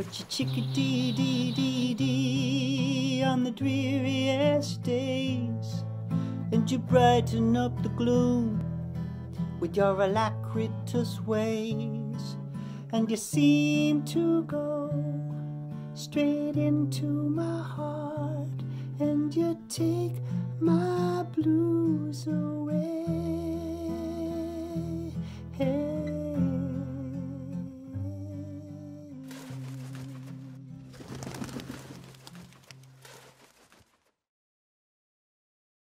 But you chickadee dee dee dee on the dreariest days, and you brighten up the gloom with your alacritous ways, and you seem to go straight into my heart, and you take my blues away.